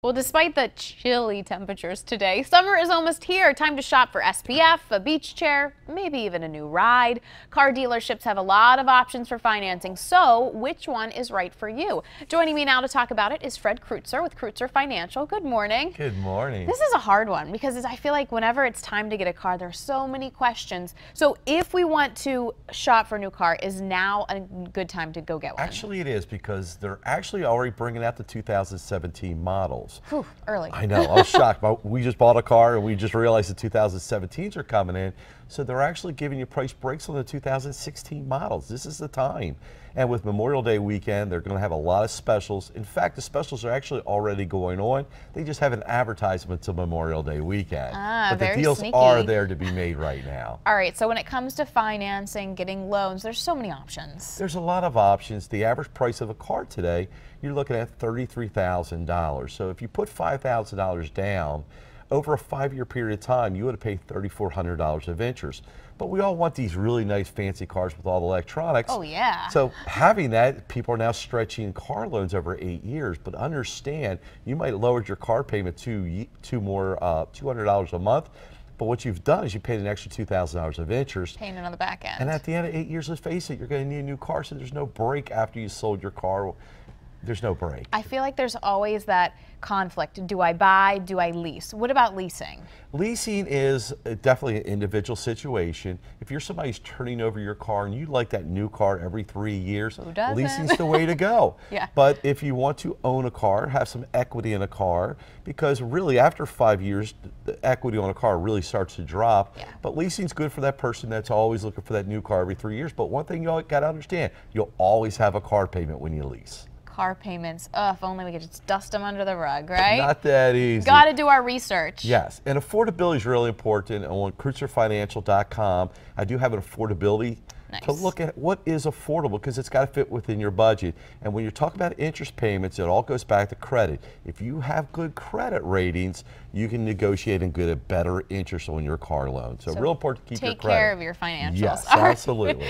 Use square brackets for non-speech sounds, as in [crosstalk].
Well, despite the chilly temperatures today, summer is almost here. Time to shop for SPF, a beach chair, maybe even a new ride. Car dealerships have a lot of options for financing, so which one is right for you? Joining me now to talk about it is Fred Creutzer with Creutzer Financial. Good morning. Good morning. This is a hard one because I feel like whenever it's time to get a car, there are so many questions. So if we want to shop for a new car, is now a good time to go get one? Actually, it is because they're actually already bringing out the 2017 models. Whew, early. I know. I was shocked. But we just bought a car and we just realized the 2017s are coming in. So they're actually giving you price breaks on the 2016 models. This is the time. And with Memorial Day weekend, they're going to have a lot of specials. In fact, the specials are actually already going on. They just have an advertisement to Memorial Day weekend. Ah, but the deals sneaky. are there to be made right now. [laughs] All right, so when it comes to financing, getting loans, there's so many options. There's a lot of options. The average price of a car today, you're looking at $33,000. So if you put $5,000 down, over a five-year period of time, you would have paid $3,400 of interest. But we all want these really nice fancy cars with all the electronics. Oh, yeah. So having that, people are now stretching car loans over eight years. But understand, you might lower your car payment to two more uh, $200 a month. But what you've done is you paid an extra $2,000 of interest. Payment on the back end. And at the end of eight years, let's face it, you're going to need a new car, so there's no break after you sold your car. There's no break. I feel like there's always that conflict. Do I buy? Do I lease? What about leasing? Leasing is uh, definitely an individual situation. If you're somebody who's turning over your car and you like that new car every three years, leasing's the way to go. [laughs] yeah. But if you want to own a car, have some equity in a car, because really after five years, the equity on a car really starts to drop. Yeah. But leasing's good for that person that's always looking for that new car every three years. But one thing you got to understand, you'll always have a car payment when you lease car payments. Ugh, if only we could just dust them under the rug, right? Not that easy. Got to do our research. Yes, and affordability is really important. And on CreutzerFinancial.com, I do have an affordability nice. to look at what is affordable because it's got to fit within your budget. And when you're talking about interest payments, it all goes back to credit. If you have good credit ratings, you can negotiate and get a better interest on your car loan. So, so real important to keep your credit. credit. Take care of your financials. Yes, [laughs] absolutely.